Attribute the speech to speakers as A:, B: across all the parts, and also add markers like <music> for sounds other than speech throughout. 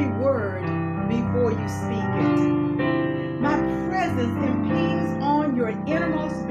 A: every word before you speak it. My presence impedes on your innermost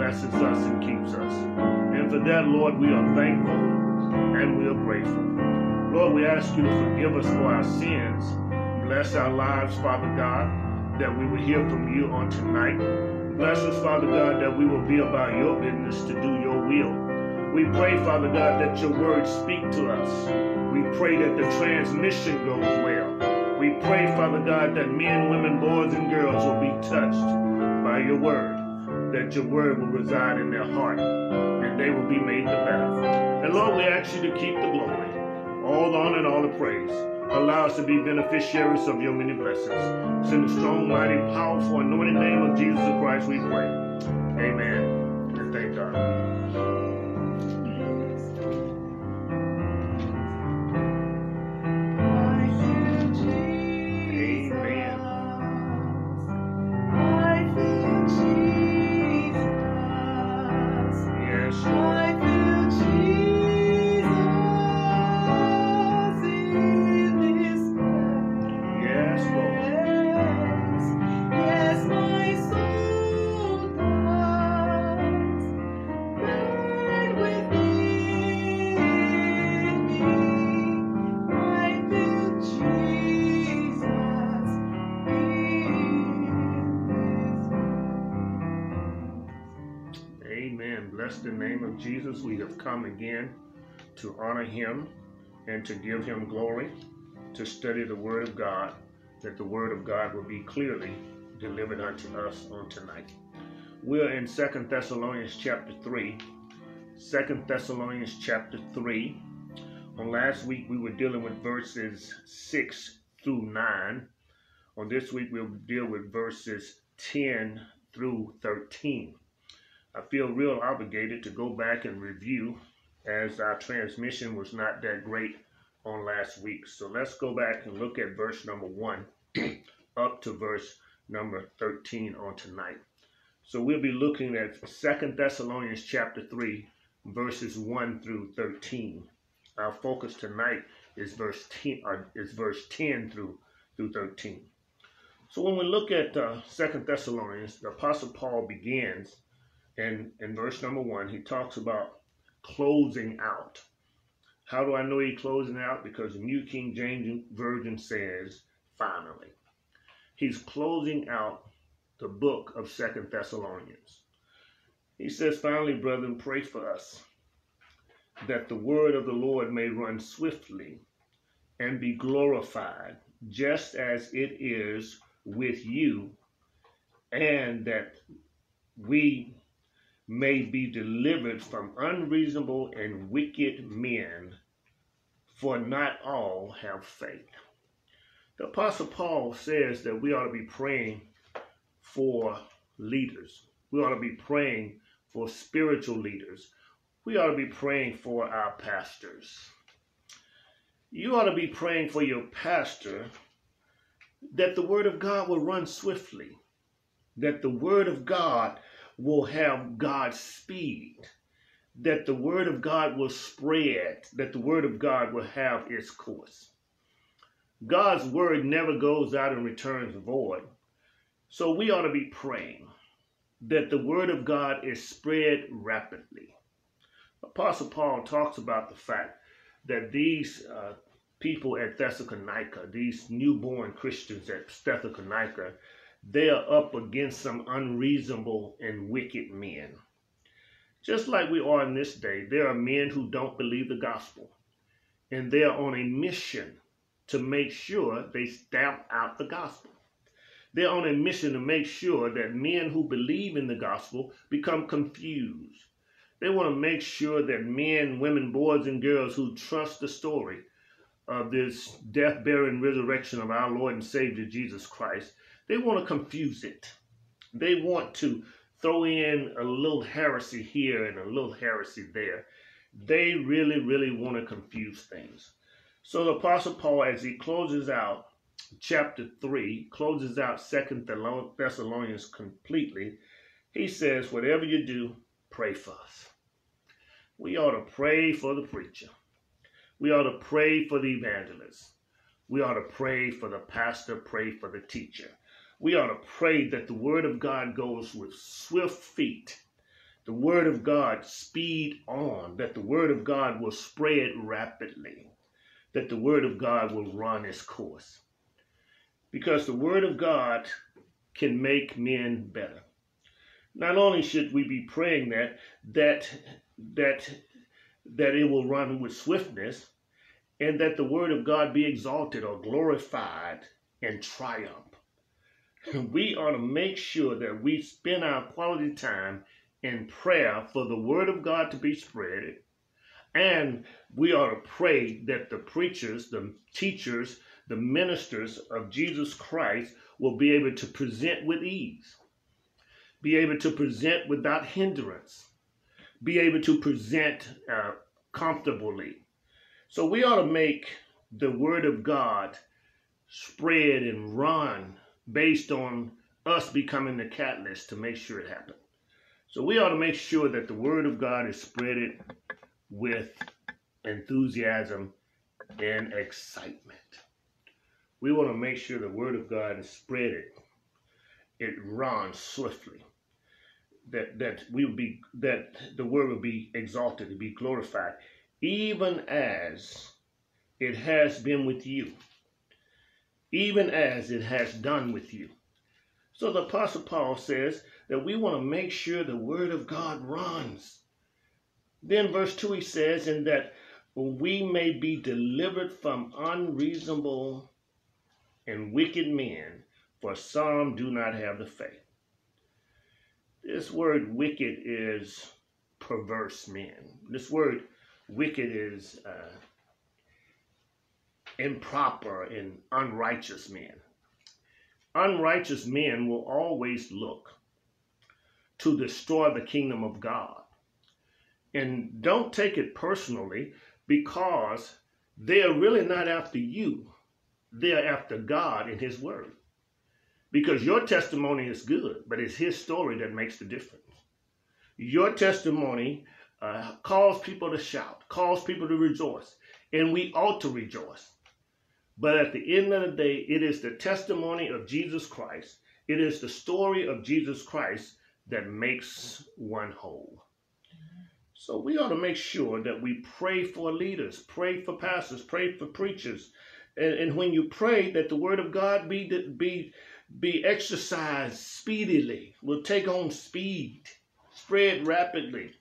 B: blesses us and keeps us. And for that, Lord, we are thankful and we are grateful. Lord, we ask you to forgive us for our sins. Bless our lives, Father God, that we will hear from you on tonight. Bless us, Father God, that we will be about your business to do your will. We pray, Father God, that your words speak to us. We pray that the transmission goes well. We pray, Father God, that men, women, boys, and girls will be touched by your word that your word will reside in their heart and they will be made the better. And Lord, we ask you to keep the glory, all the honor and all the praise. Allow us to be beneficiaries of your many blessings. It's in the strong, mighty, powerful, anointed name of Jesus Christ we pray. Amen. And thank God.
A: Jesus.
B: We have come again to honor him and to give him glory, to study the Word of God, that the Word of God will be clearly delivered unto us on tonight. We're in Second Thessalonians chapter 3. Second Thessalonians chapter 3. On last week, we were dealing with verses 6 through 9. On this week, we'll deal with verses 10 through 13. I feel real obligated to go back and review as our transmission was not that great on last week. So let's go back and look at verse number 1 <clears throat> up to verse number 13 on tonight. So we'll be looking at Second Thessalonians chapter 3, verses 1 through 13. Our focus tonight is verse 10, uh, is verse 10 through through 13. So when we look at uh, Second Thessalonians, the Apostle Paul begins in, in verse number 1, he talks about closing out. How do I know he's closing out? Because the New King James Version says, finally. He's closing out the book of Second Thessalonians. He says, finally, brethren, pray for us that the word of the Lord may run swiftly and be glorified, just as it is with you, and that we may be delivered from unreasonable and wicked men, for not all have faith. The Apostle Paul says that we ought to be praying for leaders. We ought to be praying for spiritual leaders. We ought to be praying for our pastors. You ought to be praying for your pastor that the word of God will run swiftly, that the word of God will have God's speed, that the word of God will spread, that the word of God will have its course. God's word never goes out and returns void. So we ought to be praying that the word of God is spread rapidly. Apostle Paul talks about the fact that these uh, people at Thessalonica, these newborn Christians at Thessalonica, they are up against some unreasonable and wicked men. Just like we are in this day, there are men who don't believe the gospel, and they are on a mission to make sure they stamp out the gospel. They're on a mission to make sure that men who believe in the gospel become confused. They want to make sure that men, women, boys, and girls who trust the story of this death, burial, and resurrection of our Lord and Savior Jesus Christ, they want to confuse it. They want to throw in a little heresy here and a little heresy there. They really, really want to confuse things. So the Apostle Paul, as he closes out chapter 3, closes out Second Thessalonians completely, he says, whatever you do, pray for us. We ought to pray for the preacher. We ought to pray for the evangelist. We ought to pray for the pastor, pray for the teacher we ought to pray that the word of God goes with swift feet. The word of God speed on, that the word of God will spread rapidly, that the word of God will run its course. Because the word of God can make men better. Not only should we be praying that that that that it will run with swiftness and that the word of God be exalted or glorified and triumph <laughs> we ought to make sure that we spend our quality time in prayer for the word of God to be spread. And we ought to pray that the preachers, the teachers, the ministers of Jesus Christ will be able to present with ease, be able to present without hindrance, be able to present uh, comfortably. So we ought to make the word of God spread and run based on us becoming the catalyst to make sure it happened. So we ought to make sure that the word of God is spreaded with enthusiasm and excitement. We want to make sure the word of God is spreaded. It runs swiftly. That that we will be that the word will be exalted, to be glorified, even as it has been with you even as it has done with you. So the Apostle Paul says that we want to make sure the Word of God runs Then, verse 2, he says, In that we may be delivered from unreasonable and wicked men, for some do not have the faith. This word wicked is perverse men. This word wicked is uh, improper and unrighteous men. Unrighteous men will always look to destroy the kingdom of God. And don't take it personally because they're really not after you. They're after God and His Word. Because your testimony is good, but it's His story that makes the difference. Your testimony uh, calls people to shout, calls people to rejoice, and we ought to rejoice. But at the end of the day, it is the testimony of Jesus Christ, it is the story of Jesus Christ that makes one whole. So we ought to make sure that we pray for leaders, pray for pastors, pray for preachers. And, and when you pray that the word of God be, be, be exercised speedily, will take on speed, spread rapidly.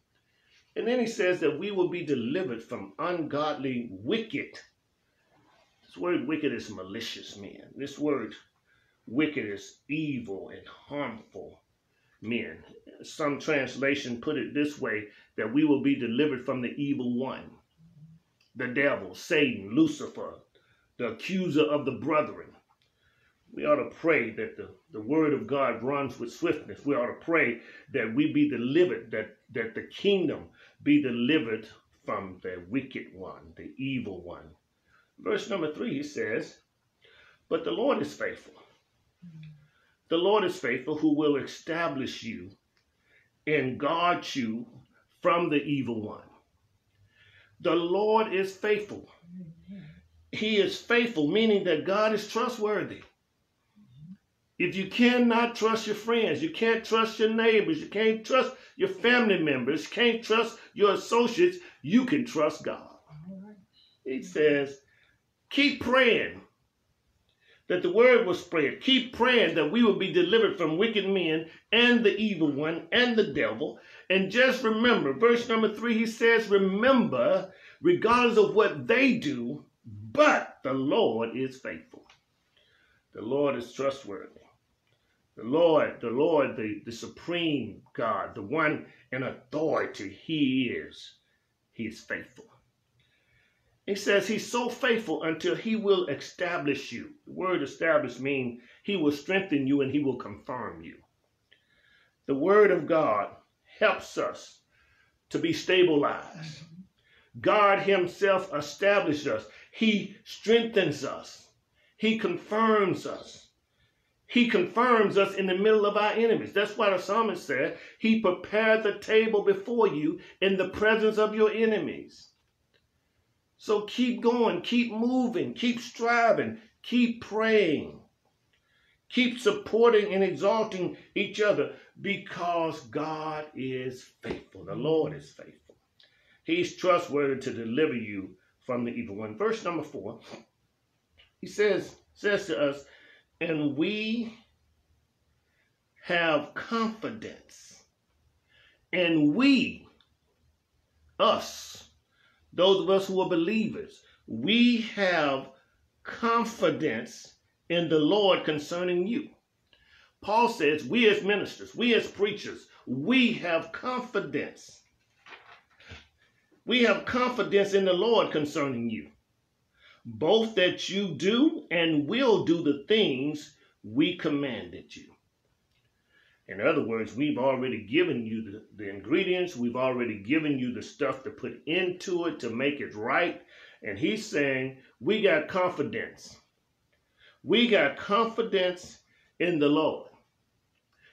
B: And then he says that we will be delivered from ungodly, wicked. Word wicked is malicious men. This word wicked is evil and harmful men. Some translation put it this way that we will be delivered from the evil one, the devil, Satan, Lucifer, the accuser of the brethren. We ought to pray that the, the word of God runs with swiftness. We ought to pray that we be delivered, that, that the kingdom be delivered from the wicked one, the evil one. Verse number three, he says, But the Lord is faithful the Lord is faithful who will establish you and guard you from the evil one. The Lord is faithful. He is faithful, meaning that God is trustworthy. If you cannot trust your friends, you can't trust your neighbors, you can't trust your family members, can't trust your associates, you can trust God. He says, keep praying that the word will spread. Keep praying that we will be delivered from wicked men and the evil one and the devil. And just remember, verse number three, he says, Remember, regardless of what they do, but the Lord is faithful. The Lord is trustworthy. The Lord, the Lord, the, the supreme God, the one in authority, he is. He is faithful. He says he's so faithful until he will establish you. The word establish means he will strengthen you and he will confirm you. The word of God helps us to be stabilized. God himself establishes us. He strengthens us. He confirms us. He confirms us in the middle of our enemies. That's why the psalmist said, He prepared the table before you in the presence of your enemies. So keep going, keep moving, keep striving, keep praying, keep supporting and exalting each other because God is faithful. The Lord is faithful. He's trustworthy to deliver you from the evil one. Verse number four, he says, says to us, and we have confidence. And we, us, those of us who are believers, we have confidence in the Lord concerning you. Paul says, we as ministers, we as preachers, we have confidence. We have confidence in the Lord concerning you, both that you do and will do the things we commanded you. In other words, we've already given you the, the ingredients, we've already given you the stuff to put into it to make it right. And he's saying, we got confidence. We got confidence in the Lord.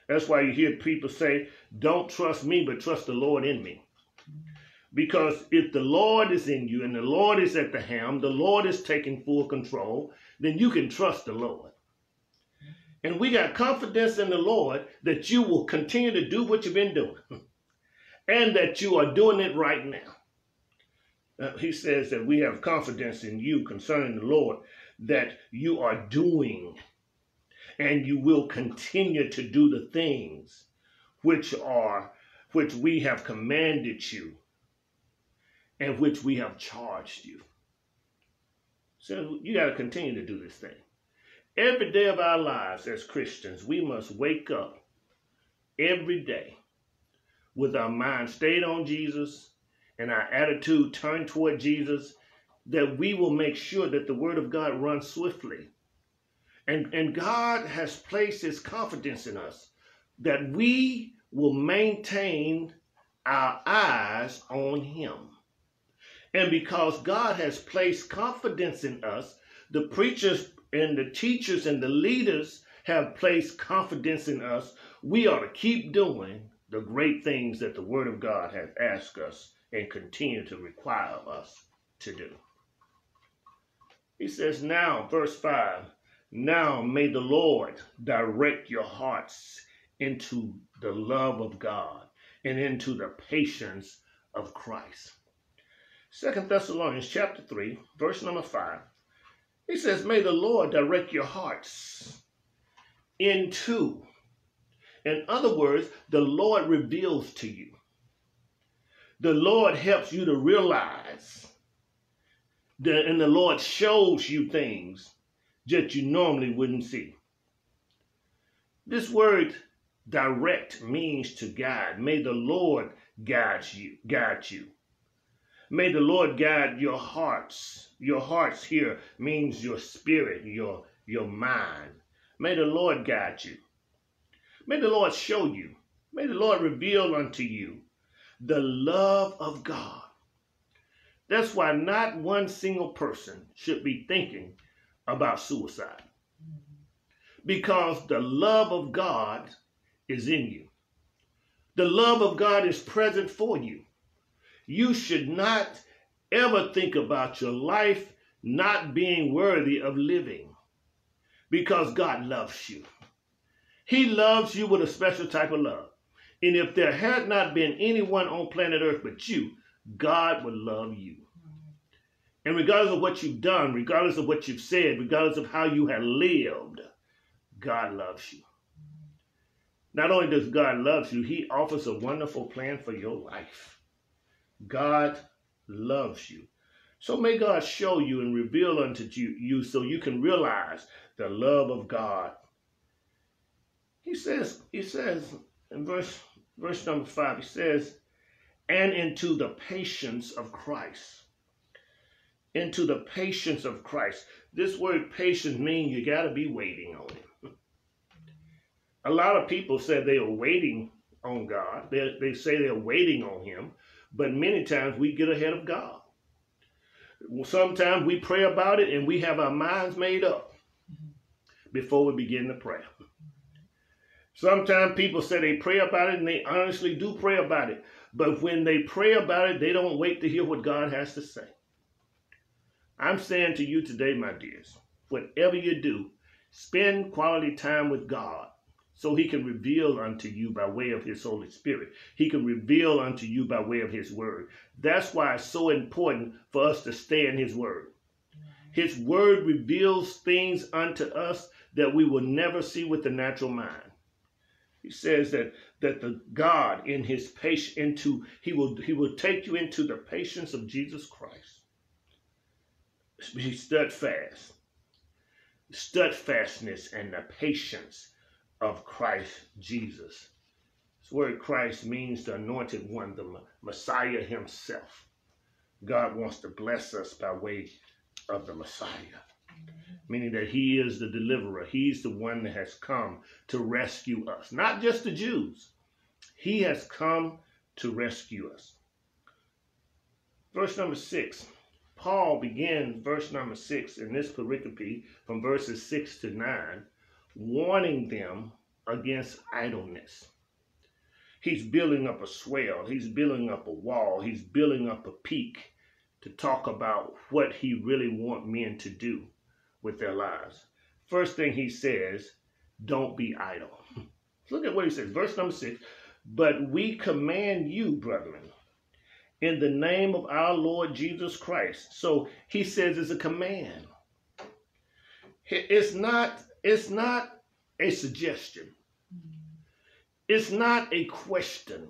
B: That's why you hear people say, don't trust me, but trust the Lord in me. Because if the Lord is in you and the Lord is at the helm, the Lord is taking full control, then you can trust the Lord. And we got confidence in the Lord that you will continue to do what you've been doing <laughs> and that you are doing it right now. Uh, he says that we have confidence in you concerning the Lord that you are doing and you will continue to do the things which are which we have commanded you and which we have charged you. So you got to continue to do this thing. Every day of our lives as Christians, we must wake up every day with our mind stayed on Jesus and our attitude turned toward Jesus, that we will make sure that the Word of God runs swiftly. And, and God has placed His confidence in us that we will maintain our eyes on Him. And because God has placed confidence in us, the preachers and the teachers and the leaders have placed confidence in us, we ought to keep doing the great things that the Word of God has asked us and continue to require us to do. He says, Now, verse 5 Now may the Lord direct your hearts into the love of God and into the patience of Christ. Second Thessalonians chapter 3, verse number 5. He says, May the Lord direct your hearts into. In other words, the Lord reveals to you. The Lord helps you to realize that, and the Lord shows you things that you normally wouldn't see. This word direct means to guide. May the Lord guide you, guide you. May the Lord guide your hearts. Your hearts here means your spirit, your, your mind. May the Lord guide you. May the Lord show you. May the Lord reveal unto you the love of God. That's why not one single person should be thinking about suicide. Because the love of God is in you. The love of God is present for you. You should not ever think about your life not being worthy of living because God loves you. He loves you with a special type of love. And if there had not been anyone on planet Earth but you, God would love you. And regardless of what you've done, regardless of what you've said, regardless of how you have lived, God loves you. Not only does God love you, He offers a wonderful plan for your life. God loves you. So may God show you and reveal unto you, so you can realize the love of God. He says, he says in verse verse number five, he says, and into the patience of Christ. Into the patience of Christ. This word patience means you got to be waiting on him. A lot of people said they are waiting on God. They, they say they're waiting on him, but many times we get ahead of God. Sometimes we pray about it and we have our minds made up before we begin to pray. Sometimes people say they pray about it and they honestly do pray about it. But when they pray about it, they don't wait to hear what God has to say. I'm saying to you today, my dears, whatever you do, spend quality time with God so he can reveal unto you by way of his Holy Spirit. He can reveal unto you by way of his word. That's why it's so important for us to stay in his word. His word reveals things unto us that we will never see with the natural mind. He says that that the God in his patience into he will he will take you into the patience of Jesus Christ. Be steadfast. Steadfastness and the patience of Christ Jesus. This word Christ means the anointed one, the Messiah himself. God wants to bless us by way of the Messiah meaning that he is the deliverer. He's the one that has come to rescue us, not just the Jews. He has come to rescue us. Verse number six. Paul begins verse number six in this pericope from verses six to nine, warning them against idleness. He's building up a swell, he's building up a wall, he's building up a peak to talk about what he really want men to do with their lives. First thing he says, don't be idle. <laughs> Look at what he says, verse number six. But we command you, brethren, in the name of our Lord Jesus Christ. So he says it's a command. It's not, it's not a suggestion. It's not a question.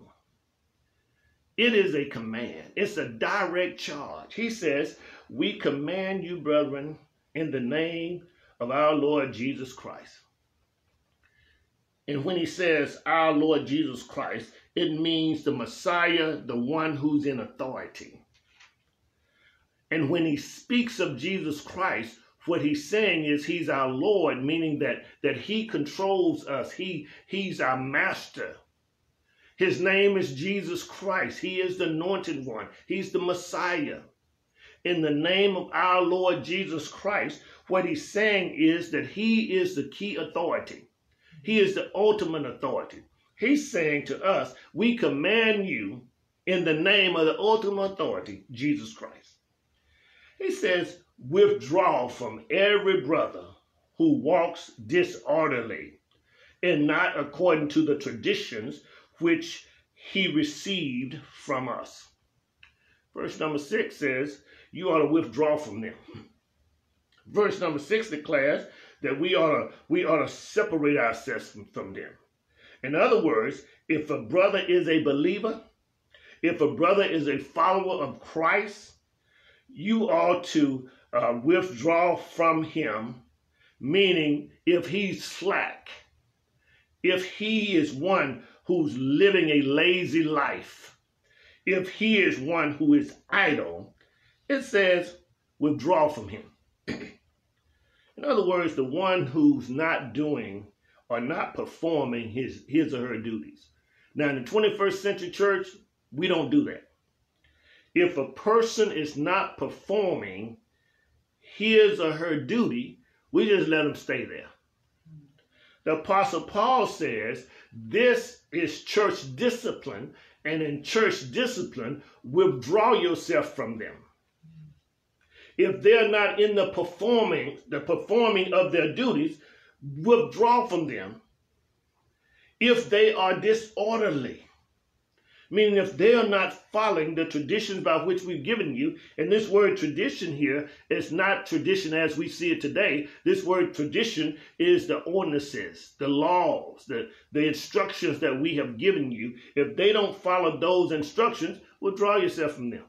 B: It is a command. It's a direct charge. He says, "We command you, brethren, in the name of our Lord Jesus Christ." And when he says our Lord Jesus Christ, it means the Messiah, the one who's in authority. And when he speaks of Jesus Christ, what he's saying is he's our Lord, meaning that, that he controls us. He, he's our master. His name is Jesus Christ. He is the anointed one. He's the Messiah. In the name of our Lord Jesus Christ, what he's saying is that he is the key authority. He is the ultimate authority. He's saying to us, we command you in the name of the ultimate authority, Jesus Christ. He says, withdraw from every brother who walks disorderly and not according to the traditions which he received from us. Verse number six says, you ought to withdraw from them. Verse number six declares that we ought to we ought to separate ourselves from, from them. In other words, if a brother is a believer, if a brother is a follower of Christ, you ought to uh, withdraw from him, meaning if he's slack, if he is one who's living a lazy life, if he is one who is idle, it says withdraw from him. <clears throat> In other words, the one who's not doing or not performing his, his or her duties. Now, in the 21st century church, we don't do that. If a person is not performing his or her duty, we just let them stay there. The Apostle Paul says this is church discipline, and in church discipline, withdraw yourself from them if they're not in the performing, the performing of their duties, withdraw from them. If they are disorderly, meaning if they are not following the traditions by which we've given you, and this word tradition here is not tradition as we see it today. This word tradition is the ordinances, the laws, the, the instructions that we have given you. If they don't follow those instructions, withdraw yourself from them.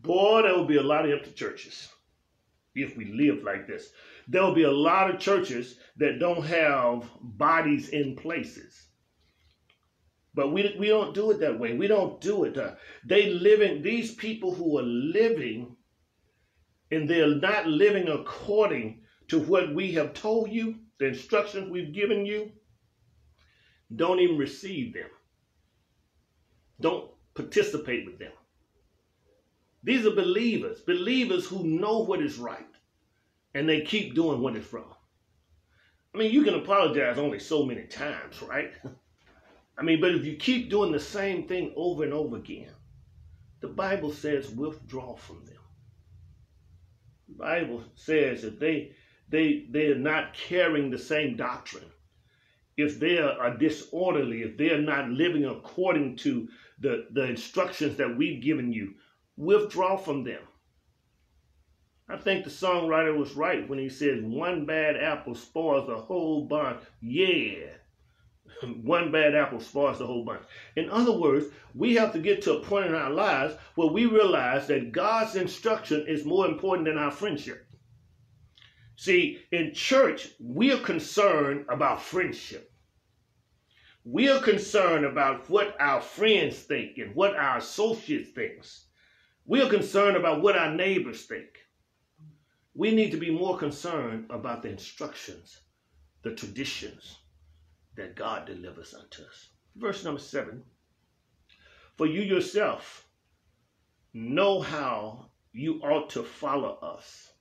B: Boy, there will be a lot of empty churches if we live like this. There will be a lot of churches that don't have bodies in places. But we, we don't do it that way. We don't do it. Uh, they living, these people who are living and they're not living according to what we have told you, the instructions we've given you, don't even receive them. Don't participate with them. These are believers, believers who know what is right, and they keep doing what is wrong. I mean, you can apologize only so many times, right? <laughs> I mean, but if you keep doing the same thing over and over again, the Bible says withdraw from them. The Bible says that they they they are not carrying the same doctrine. If they are disorderly, if they are not living according to the, the instructions that we've given you, withdraw from them. I think the songwriter was right when he says one bad apple spoils the whole bunch. Yeah. <laughs> one bad apple spoils the whole bunch. In other words, we have to get to a point in our lives where we realize that God's instruction is more important than our friendship. See, in church, we are concerned about friendship. We are concerned about what our friends think and what our associates think. We are concerned about what our neighbors think. We need to be more concerned about the instructions, the traditions that God delivers unto us. Verse number seven For you yourself know how you ought to follow us.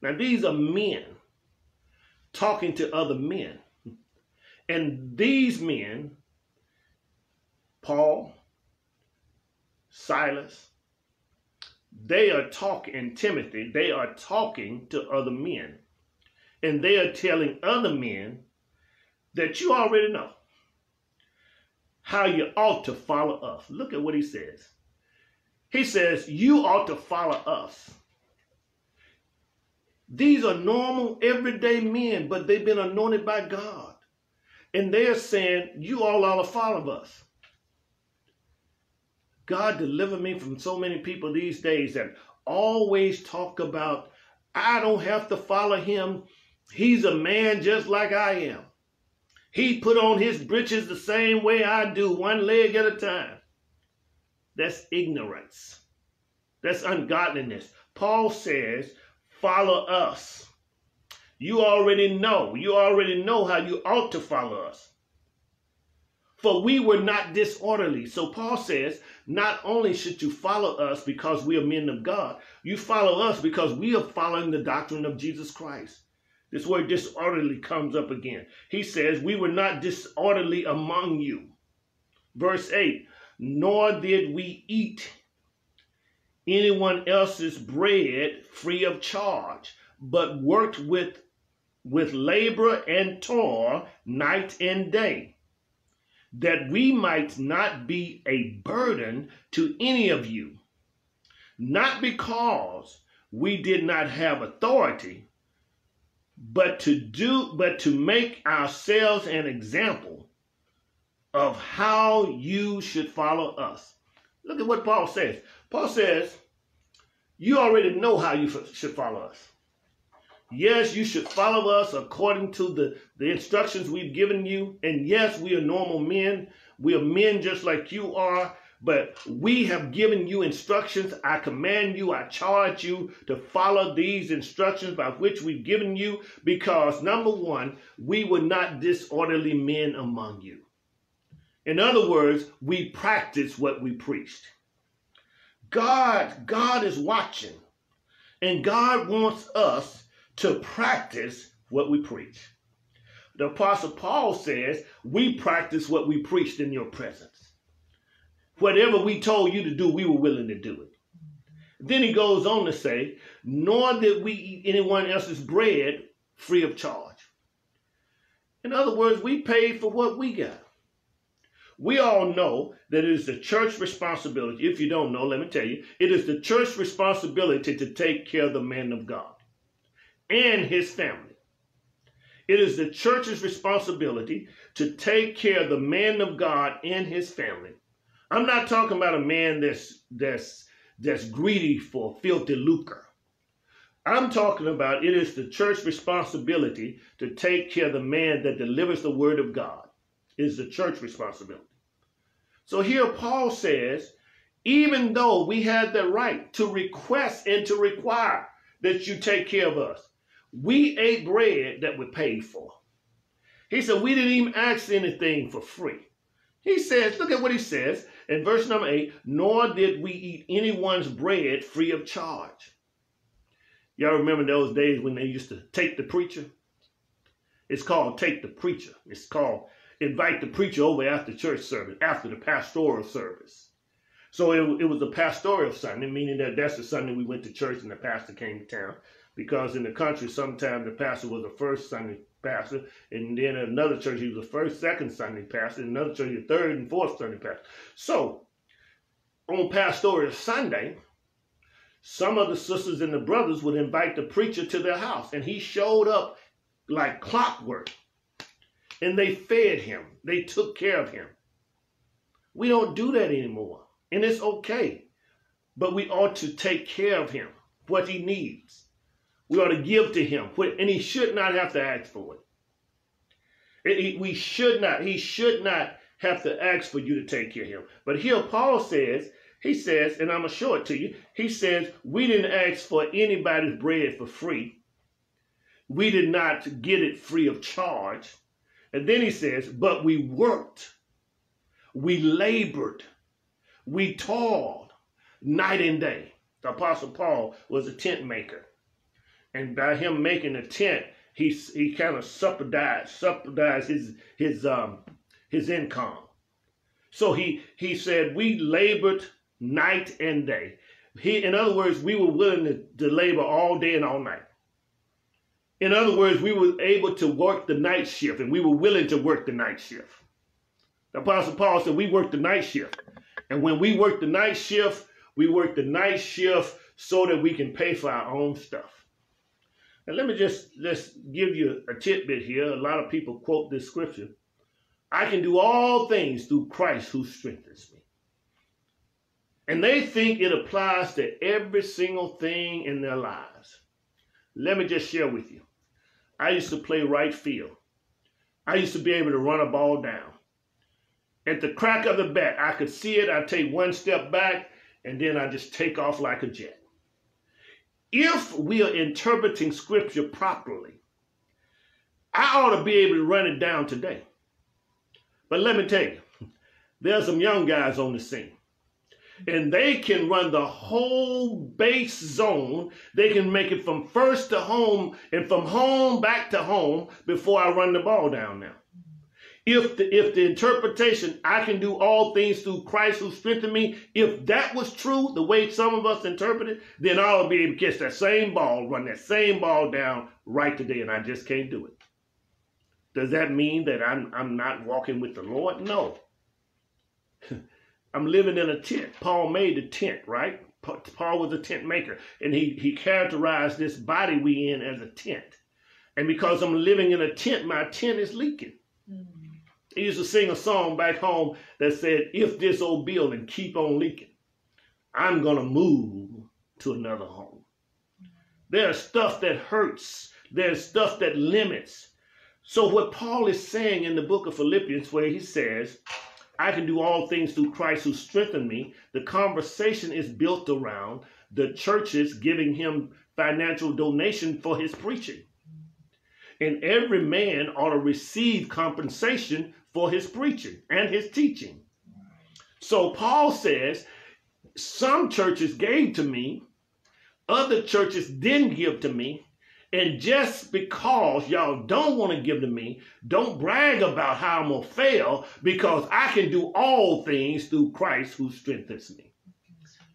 B: Now, these are men talking to other men. And these men, Paul, Silas, they are talking, Timothy, they are talking to other men. And they are telling other men that you already know how you ought to follow us. Look at what he says. He says, You ought to follow us. These are normal, everyday men, but they've been anointed by God. And they're saying, You all ought to follow us. God deliver me from so many people these days that always talk about, I don't have to follow him. He's a man just like I am. He put on his breeches the same way I do, one leg at a time. That's ignorance. That's ungodliness. Paul says, follow us. You already know. You already know how you ought to follow us. For we were not disorderly. So Paul says, not only should you follow us because we are men of God, you follow us because we are following the doctrine of Jesus Christ. This word disorderly comes up again. He says, We were not disorderly among you. Verse 8, nor did we eat anyone else's bread free of charge, but worked with, with labor and toil night and day, that we might not be a burden to any of you, not because we did not have authority but to do but to make ourselves an example of how you should follow us. Look at what Paul says. Paul says, you already know how you should follow us. Yes, you should follow us according to the, the instructions we've given you. And yes, we are normal men. We are men just like you are. But we have given you instructions. I command you, I charge you to follow these instructions by which we've given you because, number one, we were not disorderly men among you. In other words, we practice what we preached. God, God is watching, and God wants us to practice what we preach. The Apostle Paul says, We practice what we preached in your presence. Whatever we told you to do, we were willing to do it. Then he goes on to say, nor did we eat anyone else's bread free of charge. In other words, we paid for what we got. We all know that it is the church responsibility. If you don't know, let me tell you, it is the church responsibility to take care of the man of God and his family. It is the church's responsibility to take care of the man of God and his family I'm not talking about a man that's that's that's greedy for filthy lucre. I'm talking about it is the church responsibility to take care of the man that delivers the word of God. It is the church responsibility. So here Paul says, even though we had the right to request and to require that you take care of us, we ate bread that we paid for. He said we didn't even ask anything for free. He says, look at what he says. In verse number eight, nor did we eat anyone's bread free of charge. Y'all remember those days when they used to take the preacher? It's called take the preacher. It's called invite the preacher over after church service, after the pastoral service. So it, it was a pastoral Sunday, meaning that that's the Sunday we went to church and the pastor came to town. Because in the country, sometimes the pastor was the first Sunday pastor, and then another church he was the first, second Sunday pastor, another church the third and fourth Sunday pastor. So on Pastoral Sunday, some of the sisters and the brothers would invite the preacher to their house, and he showed up like clockwork. And they fed him. They took care of him. We don't do that anymore. And it's okay. But we ought to take care of him, what he needs. We ought to give to him, and he should not have to ask for it. we should not, he should not have to ask for you to take care of him. But here Paul says, he says, and I'm going to show it to you, he says, we didn't ask for anybody's bread for free. We did not get it free of charge. And then he says, but we worked, we labored, we toiled night and day. The Apostle Paul was a tent maker. And by him making a tent, he he kind of subsidized subsidized his his um his income. So he he said we labored night and day. He in other words, we were willing to, to labor all day and all night. In other words, we were able to work the night shift and we were willing to work the night shift. The Apostle Paul said we worked the night shift. And when we work the night shift, we work the night shift so that we can pay for our own stuff. And let me just, just give you a tidbit here. A lot of people quote this scripture. I can do all things through Christ who strengthens me. And they think it applies to every single thing in their lives. Let me just share with you. I used to play right field. I used to be able to run a ball down. At the crack of the bat, I could see it. I'd take one step back, and then I just take off like a jet. If we are interpreting scripture properly, I ought to be able to run it down today. But let me tell you, there's some young guys on the scene. And they can run the whole base zone. They can make it from first to home and from home back to home before I run the ball down now. If the, if the interpretation, I can do all things through Christ who strengthened me, if that was true, the way some of us interpret it, then I'll be able to catch that same ball, run that same ball down right today, and I just can't do it. Does that mean that I'm, I'm not walking with the Lord? No. <laughs> I'm living in a tent. Paul made a tent, right? Paul was a tent maker, and he, he characterized this body we in as a tent. And because I'm living in a tent, my tent is leaking. Mm-hmm. He used to sing a song back home that said, If this old building keep on leaking, I'm going to move to another home. There's stuff that hurts. There's stuff that limits. So what Paul is saying in the book of Philippians, where he says, I can do all things through Christ who strengthened me, the conversation is built around the churches giving him financial donation for his preaching. And every man ought to receive compensation for his preaching and his teaching. So Paul says, some churches gave to me, other churches didn't give to me. And just because y'all don't want to give to me, don't brag about how I'm going to fail because I can do all things through Christ who strengthens me.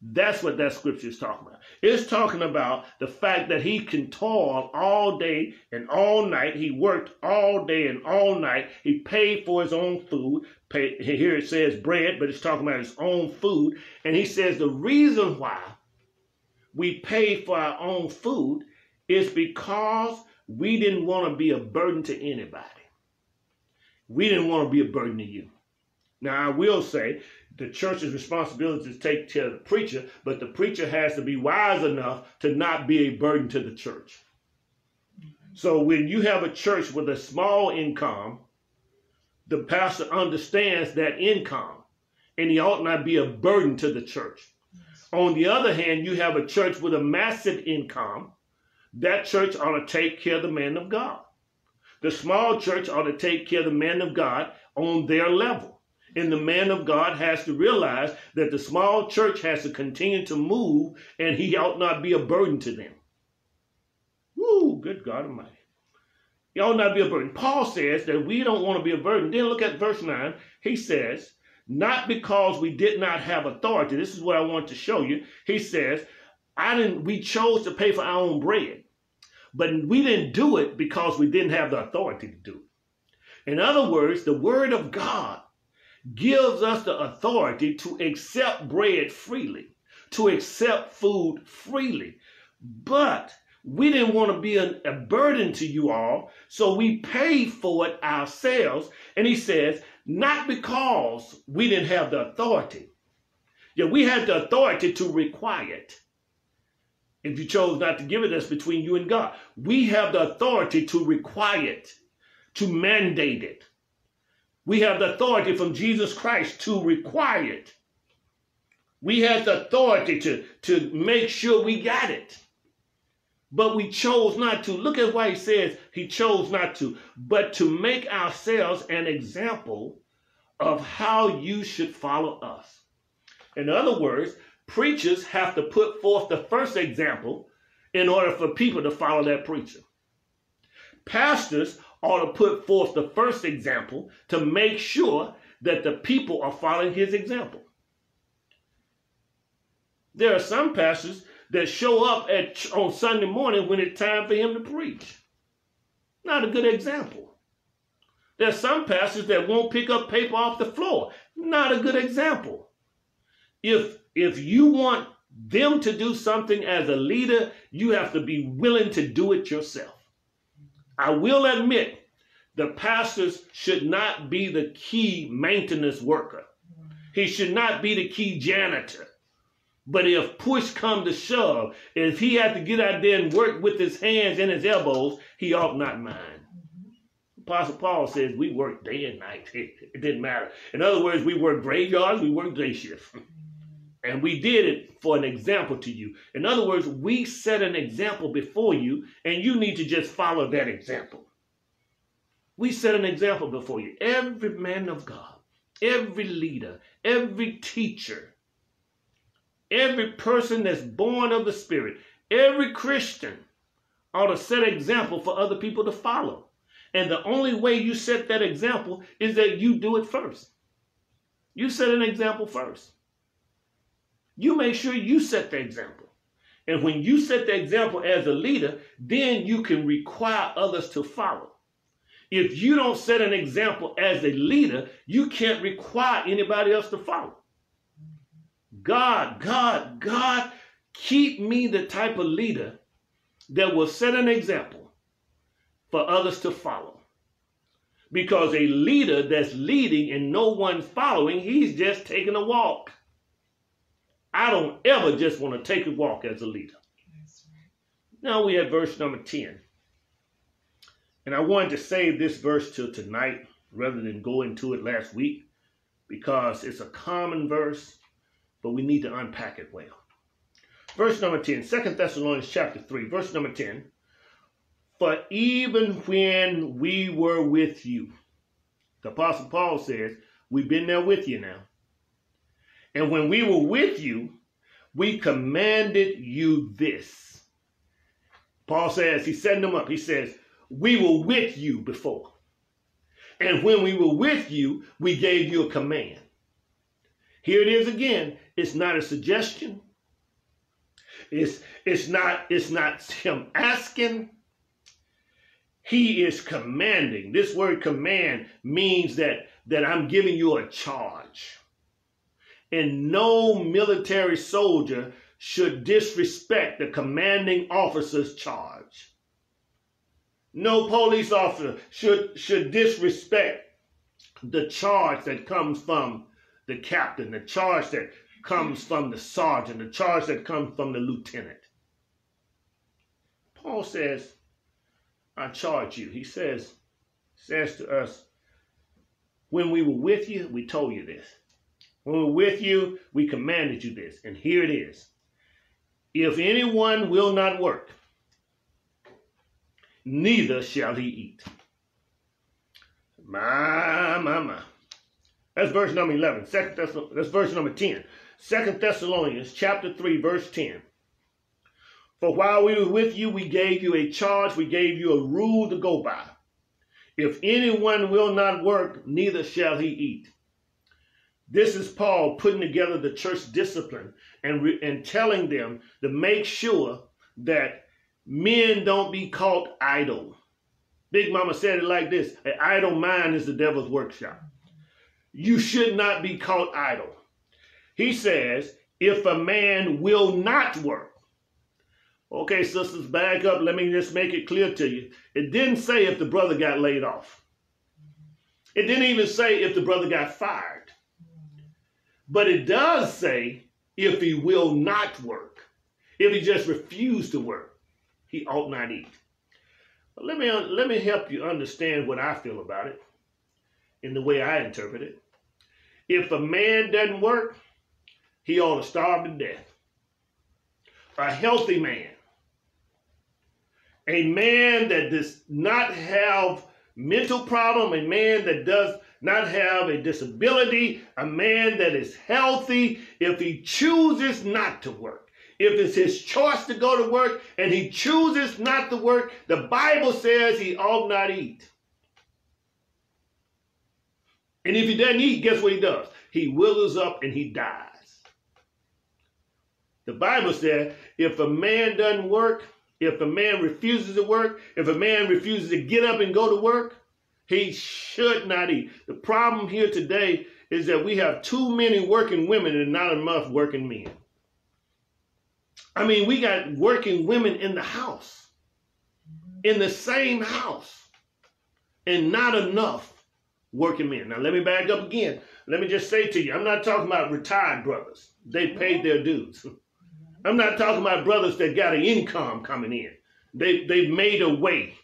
B: That's what that scripture is talking about. It's talking about the fact that he can toil all day and all night. He worked all day and all night. He paid for his own food. Here it says bread, but it's talking about his own food. And he says the reason why we pay for our own food is because we didn't want to be a burden to anybody. We didn't want to be a burden to you. Now, I will say the church's responsibility is to take care of the preacher, but the preacher has to be wise enough to not be a burden to the church. So when you have a church with a small income, the pastor understands that income, and he ought not be a burden to the church. On the other hand, you have a church with a massive income, that church ought to take care of the man of God. The small church ought to take care of the man of God on their level. And the man of God has to realize that the small church has to continue to move and he ought not be a burden to them. Woo, good God Almighty. He ought not be a burden. Paul says that we don't want to be a burden. Then look at verse 9. He says, not because we did not have authority. This is what I want to show you. He says, I didn't we chose to pay for our own bread. But we didn't do it because we didn't have the authority to do it. In other words, the word of God gives us the authority to accept bread freely, to accept food freely. But we didn't want to be a, burden to you all, so we paid for it ourselves. And he says, not because we didn't have the authority. Yeah, we had the authority to require it. If you chose not to give it, that's between you and God. We have the authority to require it, to mandate it. We have the authority from Jesus Christ to require it. We have the authority to, to make sure we got it. But we chose not to. Look at why he says he chose not to, but to make ourselves an example of how you should follow us. In other words, preachers have to put forth the first example in order for people to follow that preacher. Pastors ought to put forth the first example to make sure that the people are following his example. There are some pastors that show up at on Sunday morning when it's time for him to preach. Not a good example. There are some pastors that won't pick up paper off the floor. Not a good example. If if you want them to do something as a leader, you have to be willing to do it yourself. I will admit the pastors should not be the key maintenance worker. He should not be the key janitor But if push come to shove, if he had to get out there and work with his hands and his elbows, he ought not mind. Apostle Paul says we work day and night. <laughs> It, didn't matter. In other words, we work graveyards, we work day shifts. <laughs> And we did it for an example to you. In other words, we set an example before you, and you need to just follow that example. We set an example before you. Every man of God, every leader, every teacher, every person that's born of the Spirit, every Christian ought to set an example for other people to follow. And the only way you set that example is that you do it first. You set an example first. You make sure you set the example. And when you set the example as a leader, then you can require others to follow. If you don't set an example as a leader, you can't require anybody else to follow. God, God, God, keep me the type of leader that will set an example for others to follow. Because a leader that's leading and no one following, he's just taking a walk. I don't ever just want to take a walk as a leader. Now we have verse number 10. And I wanted to save this verse till tonight rather than go into it last week because it's a common verse, but we need to unpack it well. Verse number 10, 2 Thessalonians chapter 3, verse number 10. For even when we were with you, the Apostle Paul says, we've been there with you now. And when we were with you, we commanded you this. Paul says, he's setting them up. He says, We were with you before. And when we were with you, we gave you a command. Here it is again. It's not a suggestion. It's, it's not, it's not him asking. He is commanding. This word command means that, that I'm giving you a charge and no military soldier should disrespect the commanding officer's charge. No police officer should, should disrespect the charge that comes from the captain, the charge that comes from the sergeant, the charge that comes from the lieutenant. Paul says, I charge you. He says, says to us, when we were with you, we told you this. When we're with you, we commanded you this. And here it is. If anyone will not work, neither shall he eat. My, my, my. That's verse number 11. Second Thess- that's verse number 10. Second Thessalonians chapter 3, verse 10. For while we were with you, we gave you a charge, we gave you a rule to go by. If anyone will not work, neither shall he eat. This is Paul putting together the church discipline and, re- and telling them to make sure that men don't be caught idle. Big Mama said it like this an idle mind is the devil's workshop. You should not be caught idle. He says, if a man will not work, okay, sisters, back up. Let me just make it clear to you. It didn't say if the brother got laid off, it didn't even say if the brother got fired. But it does say if he will not work, if he just refused to work, he ought not eat. But let me let me help you understand what I feel about it in the way I interpret it. If a man doesn't work, he ought to starve to death. A healthy man, a man that does not have mental problem, a man that does not have a disability, a man that is healthy, if he chooses not to work, if it's his choice to go to work and he chooses not to work, the Bible says he ought not eat. And if he doesn't eat, guess what he does? He withers up and he dies. The Bible says if a man doesn't work, if a man refuses to work, if a man refuses to get up and go to work, he should not eat. The problem here today is that we have too many working women and not enough working men. I mean, we got working women in the house, in the same house, and not enough working men. Now, let me back up again. Let me just say to you, I'm not talking about retired brothers. They paid their dues. I'm not talking about brothers that got an income coming in. They, they made a way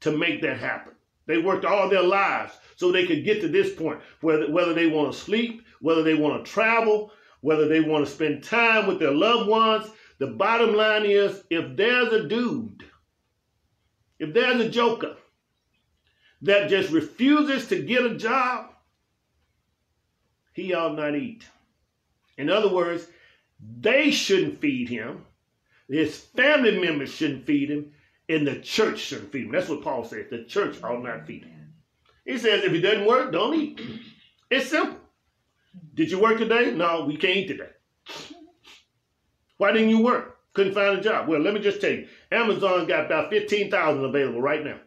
B: to make that happen. They worked all their lives so they could get to this point, whether, whether they want to sleep, whether they want to travel, whether they want to spend time with their loved ones. The bottom line is if there's a dude, if there's a joker that just refuses to get a job, he ought not eat. In other words, they shouldn't feed him. His family members shouldn't feed him. And the church shouldn't feed him. That's what Paul says. The church ought not feed him. He says if it doesn't work, don't eat. It's simple. Did you work today? No, we can't eat today. Why didn't you work? Couldn't find a job. Well, let me just tell you, Amazon got about 15,000 available right now.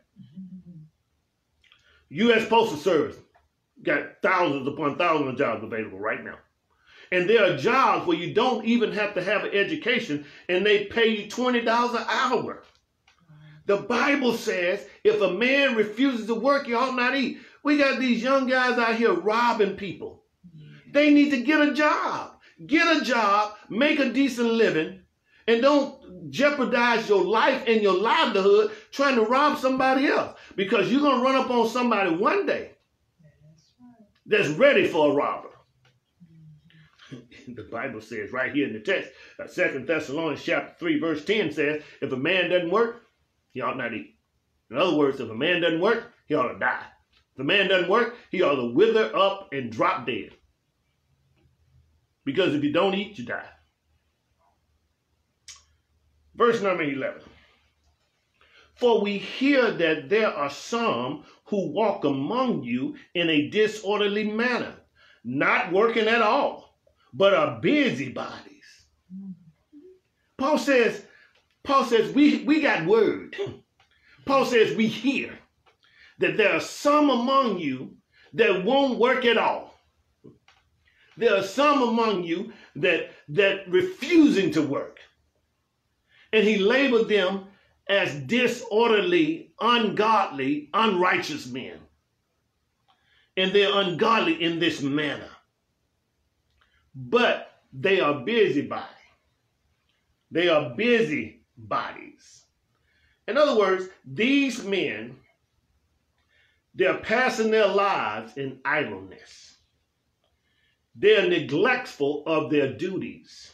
B: U.S. Postal Service got thousands upon thousands of jobs available right now. And there are jobs where you don't even have to have an education and they pay you $20 an hour. The Bible says if a man refuses to work, he ought not eat. We got these young guys out here robbing people. They need to get a job. Get a job, make a decent living, and don't jeopardize your life and your livelihood trying to rob somebody else because you're going to run up on somebody one day that's ready for a robber. <laughs> the Bible says right here in the text, uh, Second Thessalonians chapter 3, verse 10 says, if a man doesn't work, he ought not eat. In other words, if a man doesn't work, he ought to die. If a man doesn't work, he ought to wither up and drop dead. Because if you don't eat, you die. Verse number 11. For we hear that there are some who walk among you in a disorderly manner, not working at all, but are busybodies. Paul says, Paul says, we, we got word. Hmm. Paul says, we hear that there are some among you that won't work at all. There are some among you that, that refusing to work. And he labeled them as disorderly, ungodly, unrighteous men. And they're ungodly in this manner. But they are busybody. They are busy bodies. In other words, these men, they're passing their lives in idleness. They're neglectful of their duties.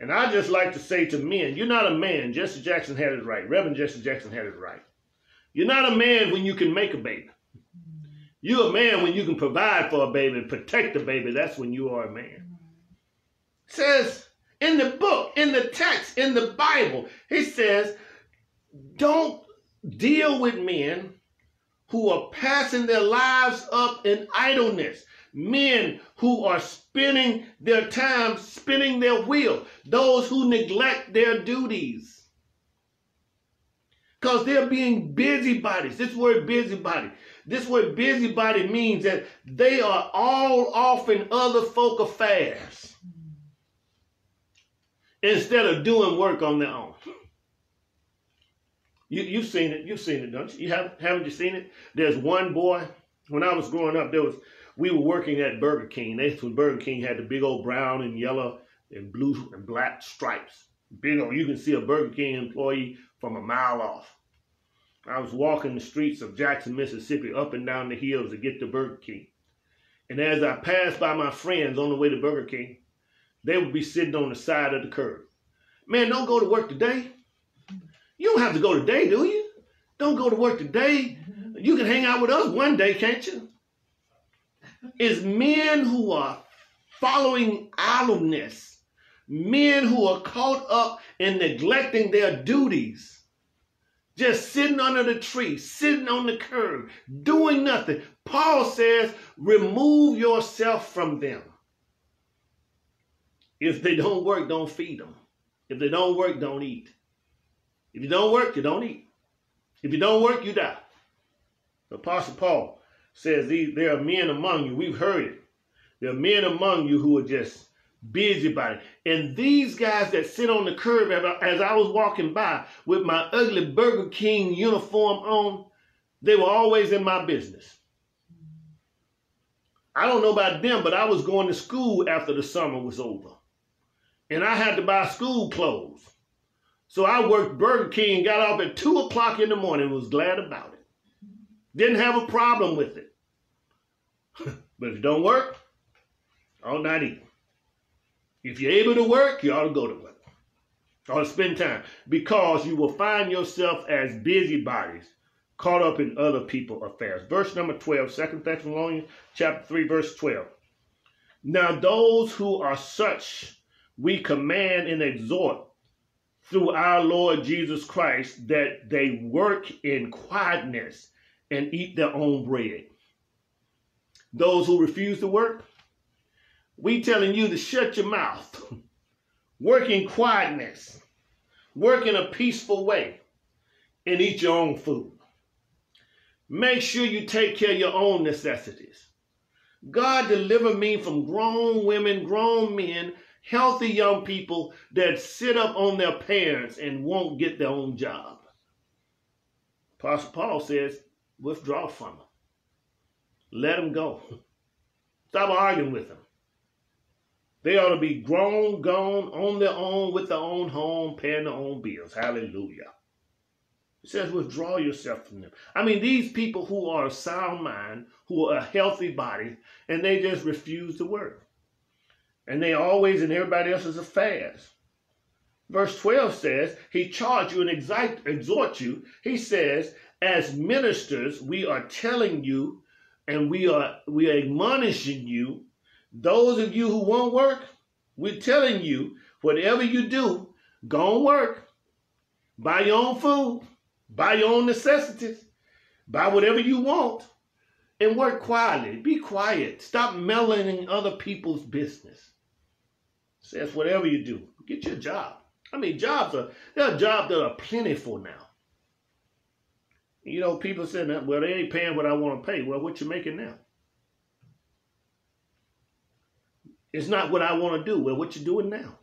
B: And I just like to say to men, you're not a man. Jesse Jackson had it right. Reverend Jesse Jackson had it right. You're not a man when you can make a baby. You're a man when you can provide for a baby and protect the baby. That's when you are a man. It says in the book, in the text, in the Bible, he says, don't deal with men who are passing their lives up in idleness men who are spending their time spinning their wheel, those who neglect their duties. Because they're being busybodies. This word busybody. This word busybody means that they are all off in other folk affairs instead of doing work on their own. You, you've seen it. You've seen it, don't you? You have, haven't you seen it? There's one boy. When I was growing up, there was we were working at Burger King. That's when Burger King had the big old brown and yellow and blue and black stripes. Big old, you can see a Burger King employee from a mile off. I was walking the streets of Jackson, Mississippi, up and down the hills to get to Burger King. And as I passed by my friends on the way to Burger King, they would be sitting on the side of the curb. Man, don't go to work today. You don't have to go today, do you? Don't go to work today. You can hang out with us one day, can't you? is men who are following idleness, men who are caught up in neglecting their duties, just sitting under the tree, sitting on the curb, doing nothing. Paul says, remove yourself from them. If they don't work, don't feed them. If they don't work, don't eat. If you don't work, you don't eat. If you don't work, you die. The Apostle Paul says there are men among you. We've heard it. There are men among you who are just busybody. And these guys that sit on the curb as I was walking by with my ugly Burger King uniform on, they were always in my business. I don't know about them, but I was going to school after the summer was over. And I had to buy school clothes. So I worked Burger King, got off at 2 o'clock in the morning, was glad about it. Didn't have a problem with it. <laughs> but if it don't work, I'll not eat. If you're able to work, you ought to go to work. Or spend time. Because you will find yourself as busybodies caught up in other people's affairs. Verse number 12, 2 Thessalonians chapter 3, verse 12. Now those who are such we command and exhort through our Lord Jesus Christ that they work in quietness and eat their own bread. Those who refuse to work, we telling you to shut your mouth. <laughs> work in quietness. Work in a peaceful way and eat your own food. Make sure you take care of your own necessities. God deliver me from grown women, grown men, healthy young people that sit up on their parents and won't get their own job. Apostle Paul says, withdraw from them. Let them go. Stop arguing with them. They ought to be grown, gone, on their own, with their own home, paying their own bills. Hallelujah. It says, withdraw yourself from them. I mean, these people who are sound mind, who are a healthy body, and they just refuse to work. And they always, and everybody else is a fast. Verse 12 says, He charged you and exhort, you. He says, As ministers, we are telling you and we are we are admonishing you. Those of you who won't work, we're telling you, whatever you do, go and work. Buy your own food Buy your own necessities. Buy whatever you want and work quietly. Be quiet. Stop meddling in other people's business. Says whatever you do, get your job. I mean, jobs are there are jobs that are plentiful now. You know, people saying that, well, they ain't paying what I want to pay. Well, what you making now? It's not what I want to do. Well, what you doing now?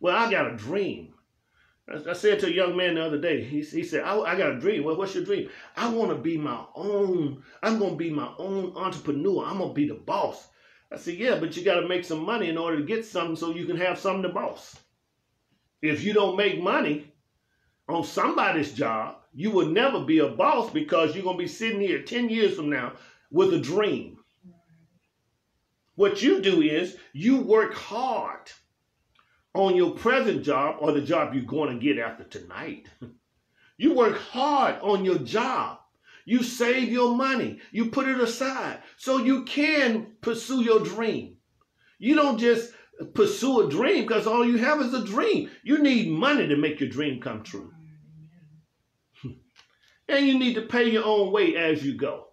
B: Well, I got a dream. I said to a young man the other day, he, he said, I, I got a dream. Well, what's your dream? I want to be my own, I'm going to be my own entrepreneur. I'm going to be the boss. I said, yeah, but you got to make some money in order to get something so you can have something to boss. If you don't make money on somebody's job, you will never be a boss because you're going to be sitting here 10 years from now with a dream. What you do is you work hard on your present job or the job you're going to get after tonight. <laughs> You work hard on your job. You save your money. You put it aside so you can pursue your dream. You don't just pursue a dream because all you have is a dream. You need money to make your dream come true. <laughs> and you need to pay your own way as you go.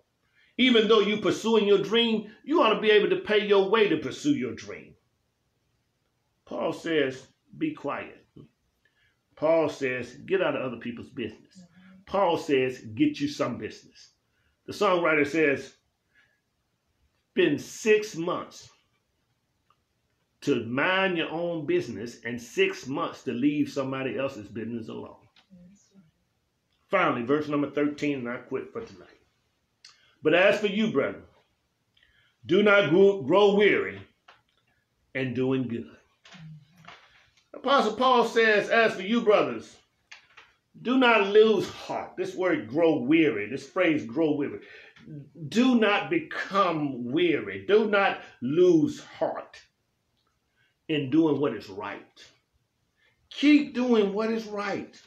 B: Even though you're pursuing your dream, you ought to be able to pay your way to pursue your dream. Paul says, be quiet. Paul says, get out of other people's business. Paul says, get you some business. The songwriter says, been six months to mind your own business and six months to leave somebody else's business alone. Finally, verse number 13, and I quit for tonight. But as for you, brethren, do not grow weary in doing good. Apostle Paul says, As for you, brothers, do not lose heart. This word grow weary, this phrase grow weary. Do not become weary. Do not lose heart in doing what is right. Keep doing what is right.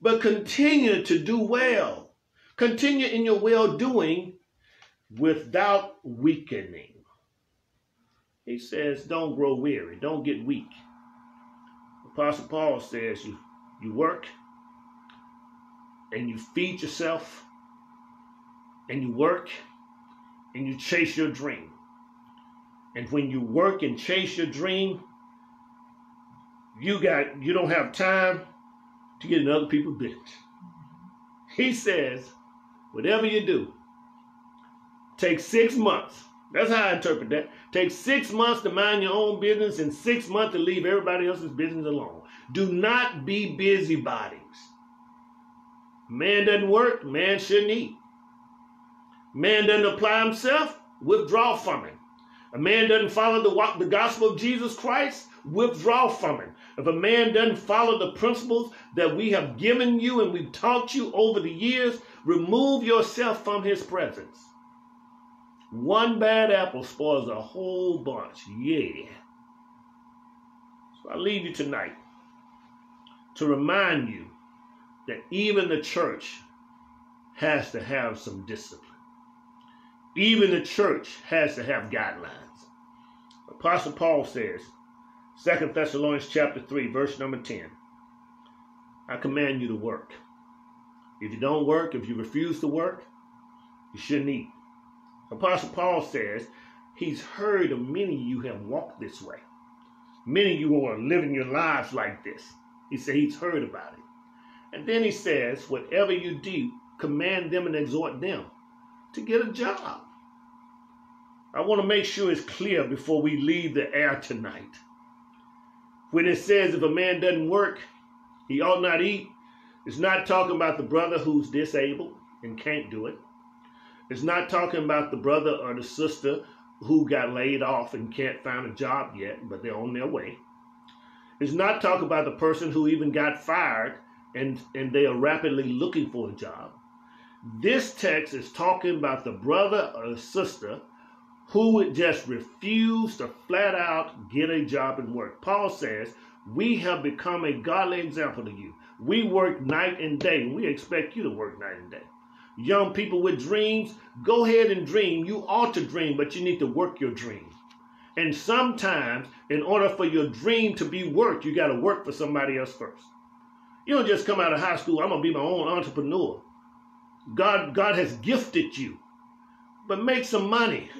B: But continue to do well. Continue in your well doing without weakening. He says, don't grow weary, don't get weak. Apostle Paul says you, you work and you feed yourself and you work and you chase your dream. And when you work and chase your dream, you got you don't have time to get in other people's business. He says, whatever you do, take six months that's how I interpret that. Take six months to mind your own business and six months to leave everybody else's business alone. Do not be busybodies. Man doesn't work, man shouldn't eat. Man doesn't apply himself, withdraw from it. A man doesn't follow the, the gospel of Jesus Christ, withdraw from it. If a man doesn't follow the principles that we have given you and we've taught you over the years, remove yourself from his presence. One bad apple spoils a whole bunch. Yeah. So I leave you tonight to remind you that even the church has to have some discipline. Even the church has to have guidelines. Apostle Paul says, 2 Thessalonians chapter 3, verse number 10, I command you to work. If you don't work, if you refuse to work, you shouldn't eat. Apostle Paul says he's heard of many of you have walked this way. Many of you are living your lives like this. He said he's heard about it. And then he says, whatever you do, command them and exhort them to get a job. I want to make sure it's clear before we leave the air tonight. When it says if a man doesn't work, he ought not eat, it's not talking about the brother who's disabled and can't do it. It's not talking about the brother or the sister who got laid off and can't find a job yet, but they're on their way. It's not talking about the person who even got fired and, and they are rapidly looking for a job. This text is talking about the brother or sister who would just refuse to flat out get a job and work. Paul says, We have become a godly example to you. We work night and day, and we expect you to work night and day. Young people with dreams, go ahead and dream. You ought to dream, but you need to work your dream. And sometimes, in order for your dream to be worked, you got to work for somebody else first. You don't just come out of high school, I'm going to be my own entrepreneur. God, God has gifted you. But make some money.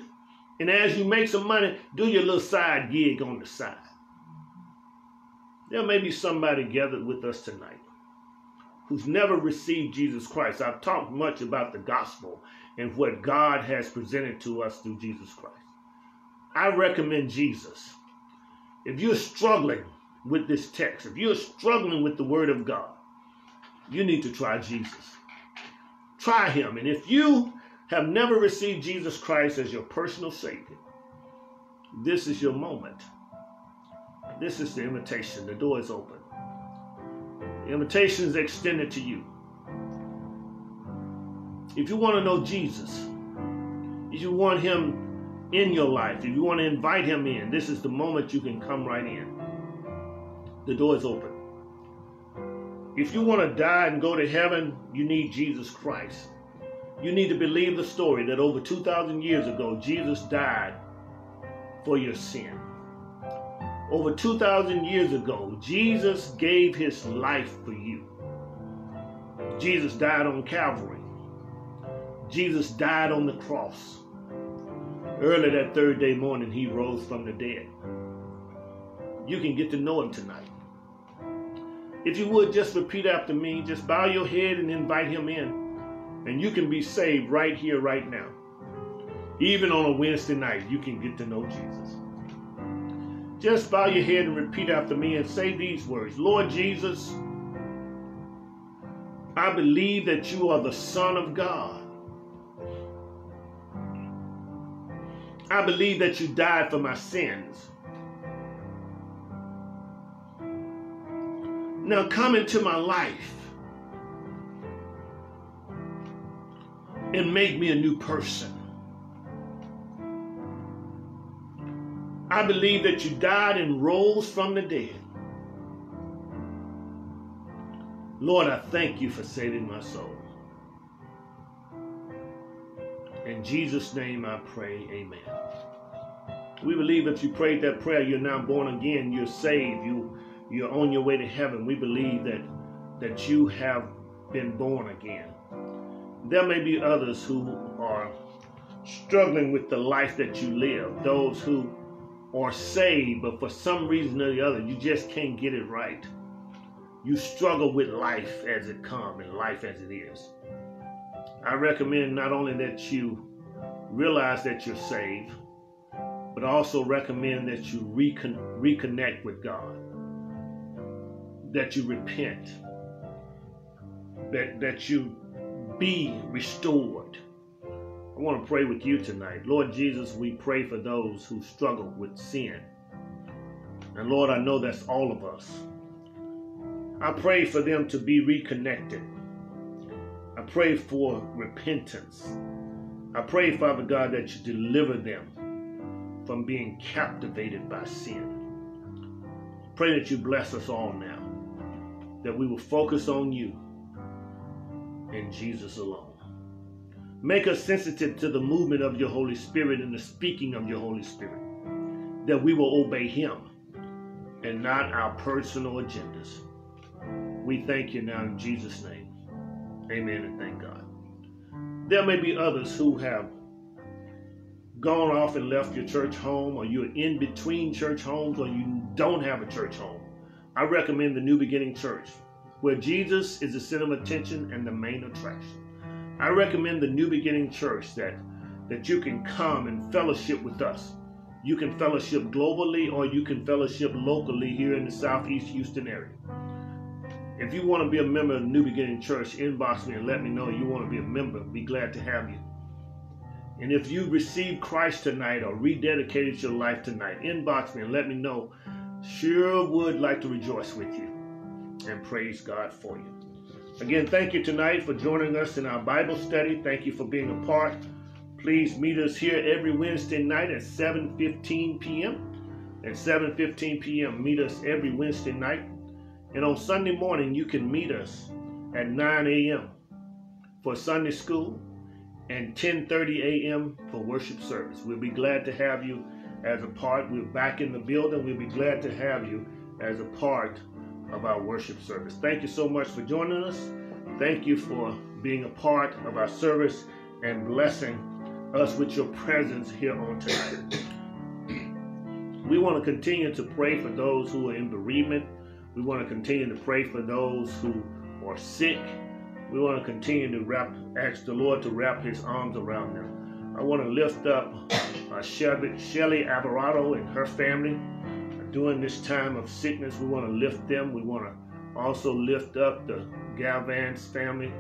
B: And as you make some money, do your little side gig on the side. There may be somebody gathered with us tonight who's never received Jesus Christ. I've talked much about the gospel and what God has presented to us through Jesus Christ. I recommend Jesus. If you're struggling with this text, if you're struggling with the Word of God, you need to try Jesus. Try Him. And if you have never received Jesus Christ as your personal Savior, this is your moment. This is the invitation. The door is open. The invitation is extended to you. If you want to know Jesus, if you want Him in your life, if you want to invite Him in, this is the moment you can come right in. The door is open. If you want to die and go to heaven, you need Jesus Christ. You need to believe the story that over 2,000 years ago, Jesus died for your sin. Over 2,000 years ago, Jesus gave his life for you. Jesus died on Calvary. Jesus died on the cross. Early that third day morning, he rose from the dead. You can get to know him tonight. If you would just repeat after me, just bow your head and invite him in. And you can be saved right here, right now. Even on a Wednesday night, you can get to know Jesus. Just bow your head and repeat after me and say these words Lord Jesus, I believe that you are the Son of God. I believe that you died for my sins. Now come into my life and make me a new person. I believe that you died and rose from the dead. Lord, I thank you for saving my soul. Jesus' name I pray, amen. We believe if you prayed that prayer, you're now born again, you're saved, you, you're on your way to heaven. We believe that, that you have been born again. There may be others who are struggling with the life that you live, those who are saved, but for some reason or the other, you just can't get it right. You struggle with life as it comes and life as it is. I recommend not only that you realize that you're saved, but also recommend that you recon- reconnect with God, that you repent, that, that you be restored. I want to pray with you tonight. Lord Jesus, we pray for those who struggle with sin. And Lord, I know that's all of us. I pray for them to be reconnected. I pray for repentance. I pray, Father God, that you deliver them from being captivated by sin. Pray that you bless us all now, that we will focus on you and Jesus alone. Make us sensitive to the movement of your Holy Spirit and the speaking of your Holy Spirit, that we will obey Him and not our personal agendas. We thank you now in Jesus' name. Amen and thank God. There may be others who have gone off and left your church home, or you're in between church homes, or you don't have a church home. I recommend the New Beginning Church, where Jesus is the center of attention and the main attraction. I recommend the New Beginning Church that, that you can come and fellowship with us. You can fellowship globally or you can fellowship locally here in the Southeast Houston area. If you want to be a member of New Beginning Church, inbox me and let me know you want to be a member. Be glad to have you. And if you received Christ tonight or rededicated your life tonight, inbox me and let me know. Sure would like to rejoice with you and praise God for you. Again, thank you tonight for joining us in our Bible study. Thank you for being a part. Please meet us here every Wednesday night at 7:15 p.m. At 7:15 p.m. Meet us every Wednesday night. And on Sunday morning, you can meet us at 9 a.m. for Sunday school and 10:30 a.m. for worship service. We'll be glad to have you as a part. We're back in the building. We'll be glad to have you as a part of our worship service. Thank you so much for joining us. Thank you for being a part of our service and blessing us with your presence here on tonight. We want to continue to pray for those who are in bereavement we want to continue to pray for those who are sick. We want to continue to wrap, ask the Lord to wrap His arms around them. I want to lift up uh, Shelly, Shelly Alvarado and her family during this time of sickness. We want to lift them. We want to also lift up the Galvan's family,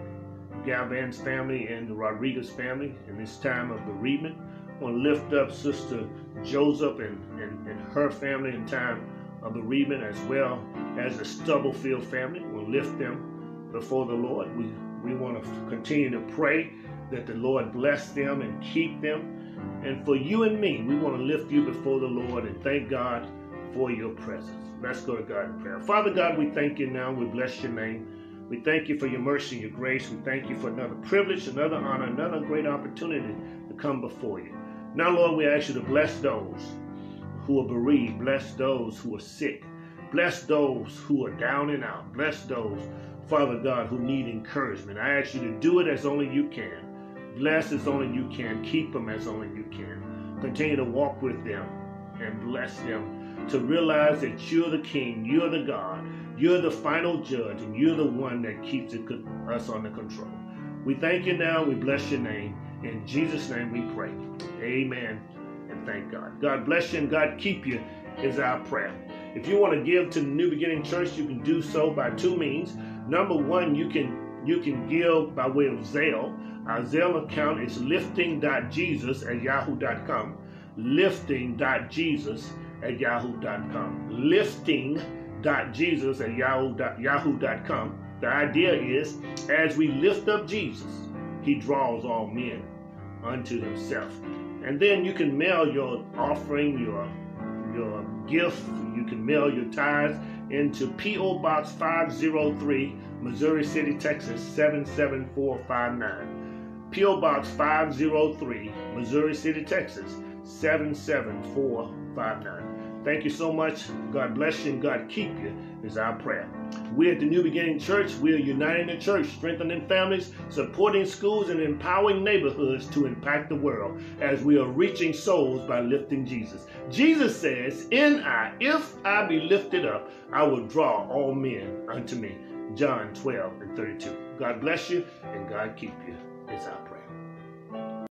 B: Galvan's family and the Rodriguez family in this time of bereavement. I want to lift up Sister Joseph and, and, and her family in time of bereavement as well as the Stubblefield family. We'll lift them before the Lord. We, we want to continue to pray that the Lord bless them and keep them. And for you and me, we want to lift you before the Lord and thank God for your presence. Let's go to God in prayer. Father God, we thank you now. We bless your name. We thank you for your mercy and your grace. We thank you for another privilege, another honor, another great opportunity to come before you. Now, Lord, we ask you to bless those who are bereaved. Bless those who are sick. Bless those who are down and out. Bless those, Father God, who need encouragement. I ask you to do it as only you can. Bless as only you can. Keep them as only you can. Continue to walk with them and bless them to realize that you're the King, you're the God, you're the final judge, and you're the one that keeps us under control. We thank you now. We bless your name. In Jesus' name we pray. Amen thank God. God bless you and God keep you is our prayer. If you want to give to New Beginning Church, you can do so by two means. Number one, you can you can give by way of Zelle. Our Zelle account is lifting.jesus at yahoo.com. Lifting.jesus at yahoo.com. Lifting.jesus at yahoo.com. The idea is as we lift up Jesus, he draws all men unto himself. And then you can mail your offering, your your gift. You can mail your tithes into P.O. Box 503, Missouri City, Texas 77459. P.O. Box 503, Missouri City, Texas 77459. Thank you so much. God bless you and God keep you is our prayer. We at the New Beginning Church, we are uniting the church, strengthening families, supporting schools, and empowering neighborhoods to impact the world as we are reaching souls by lifting Jesus. Jesus says, In I, if I be lifted up, I will draw all men unto me. John 12 and 32. God bless you and God keep you.